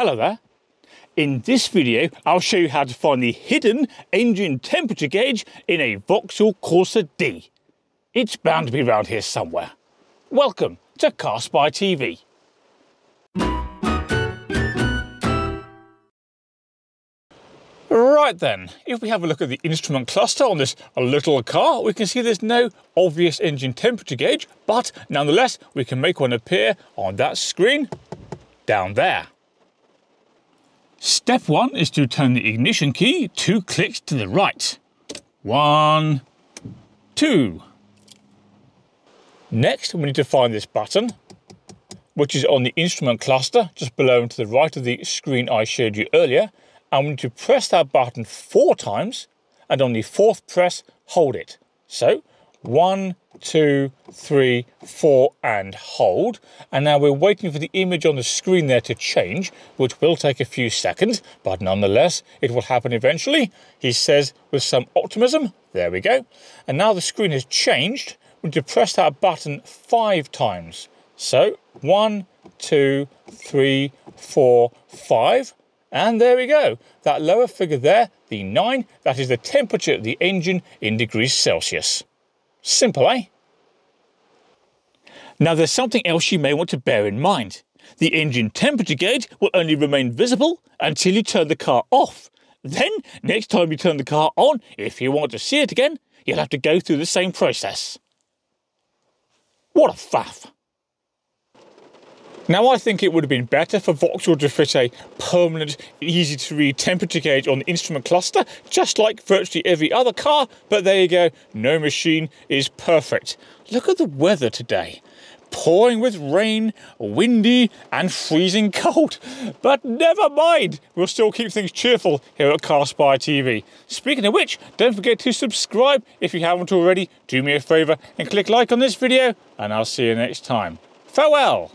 Hello there. In this video, I'll show you how to find the hidden engine temperature gauge in a Vauxhall Corsa D. It's bound to be around here somewhere. Welcome to Car Spy TV. Right then, if we have a look at the instrument cluster on this little car, we can see there's no obvious engine temperature gauge, but nonetheless, we can make one appear on that screen down there. Step one is to turn the ignition key two clicks to the right. One, two. Next, we need to find this button, which is on the instrument cluster, just below and to the right of the screen I showed you earlier. And we need to press that button four times, and on the fourth press, hold it. So, one, two, three, four, and hold. And now we're waiting for the image on the screen there to change, which will take a few seconds, but nonetheless, it will happen eventually. He says with some optimism, there we go. And now the screen has changed, we need to press that button five times. So one, two, three, four, five. And there we go. That lower figure there, the 9, that is the temperature of the engine in degrees Celsius. Simple, eh? Now there's something else you may want to bear in mind. The engine temperature gauge will only remain visible until you turn the car off. Then, next time you turn the car on, if you want to see it again, you'll have to go through the same process. What a faff. Now I think it would have been better for Vauxhall to fit a permanent, easy to read temperature gauge on the instrument cluster, just like virtually every other car, but there you go, no machine is perfect. Look at the weather today. Pouring with rain, windy and freezing cold. But never mind, we'll still keep things cheerful here at Car Spy TV. Speaking of which, don't forget to subscribe if you haven't already. Do me a favour and click like on this video, and I'll see you next time. Farewell!